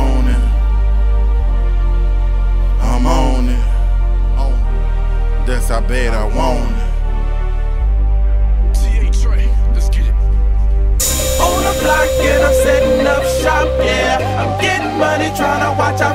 on it. I'm on it. That's how bad I want it. On the block and I'm setting up shop, yeah. I'm getting money, trying to watch out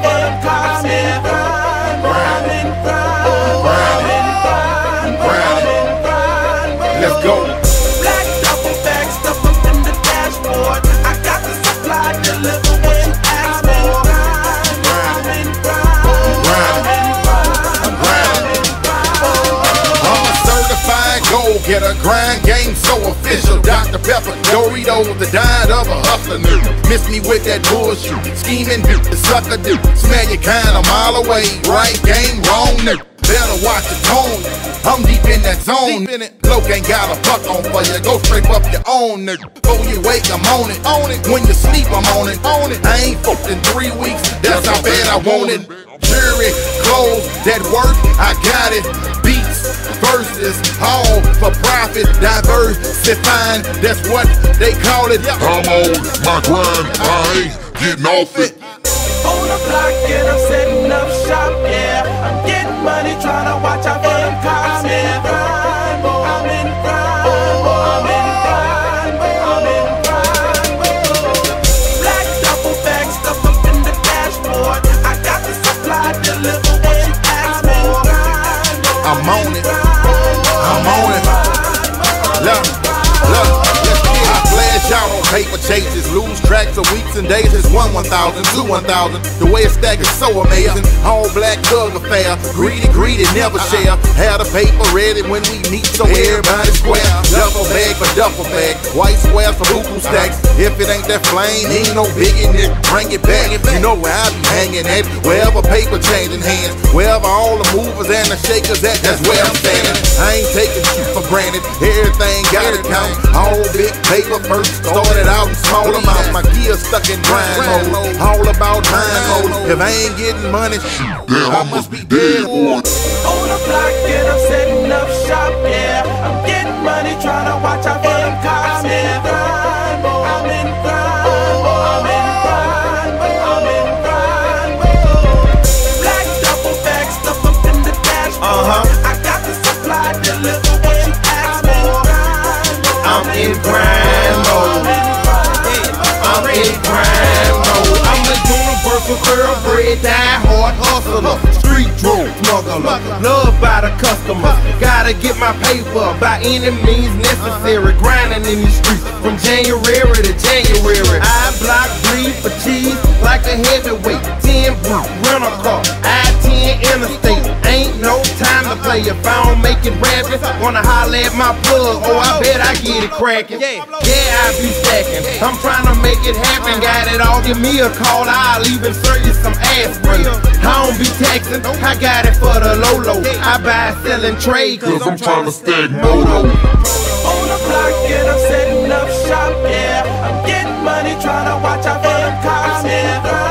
certified a grind game so official. Dr. Pepper, Doritos, the diet of a hustler. Nigga. Miss me with that bullshit, scheming, dude, the sucker dude. Smell you kind a mile away, right game, wrong nigga. Better watch the tone. I'm deep in that zone. In it. Bloke ain't got a buck on for you. Go scrape up your own nigga. Before you wake, I'm on it. On it. When you sleep, I'm on it. On it. I ain't fucked in three weeks. That's how bad I want it. Jury, clothes, that work, I got it. Verses, all for profit, diversifying. That's what they call it. I'm on my grind, I ain't getting off it. On the block and I'm setting up shop, yeah. I'm getting money, trying to watch out for them cops, yeah. Grind, oh, I'm in grind, oh, I'm in grind, oh, I'm in grind. Black bag stuff up in the dashboard. I got the supply, deliver what you ask for. I'm on it. I'm on it. Look, paper chases, lose tracks of weeks and days. It's one 1,000, two 1,000. The way it's stacked is so amazing. All black thug affair. Greedy, greedy, never share. Have the paper ready when we meet, so everybody square. Duffel bag for duffel bag. White squares for buku stacks. If it ain't that flame, ain't no biggie, nigga. Bring it back. You know where I be hanging at. Wherever paper changing hands. Wherever all the movers and the shakers at, that's where I'm standing. I ain't taking shit for granted. Everything gotta count. All big paper first. Started out in small amounts. My gear stuck in grind mode. All about mind mode. If I ain't getting money, Damn, I must be dead. On the block and I'm setting up shop, yeah. I'm getting money, trying to watch out die hard hustler, street drone smuggler, loved by the customer. Gotta get my paper by any means necessary. Grinding in these streets from January to January. player. If I make it rapping, wanna holler at my plug. Oh, I bet I get it cracking. Yeah, I be stacking. I'm trying to make it happen. Got it all, give me a call. I'll even serve you some aspirin. I don't be taxing. I got it for the low low. I buy, sell, and trade. Cause I'm trying to stack moto. On the block, and I'm setting up shop, yeah. I'm getting money, trying to watch out for them cops, yeah.